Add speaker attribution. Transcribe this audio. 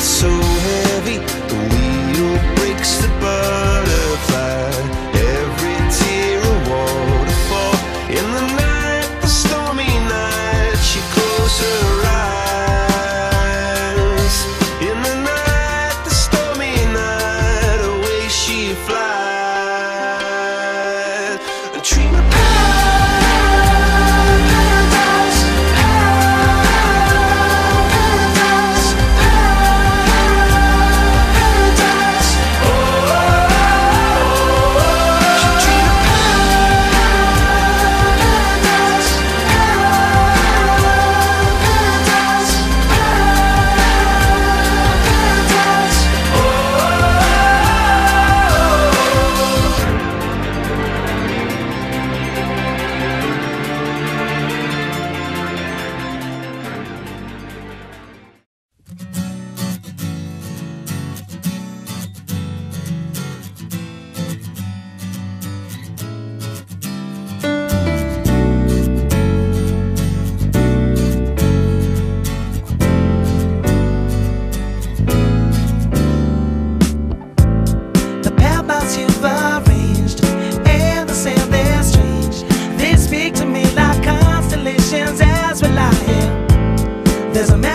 Speaker 1: so heavy, the wheel breaks the butterfly. Every tear a waterfall in the night, the stormy night. She closed her eyes There's a man.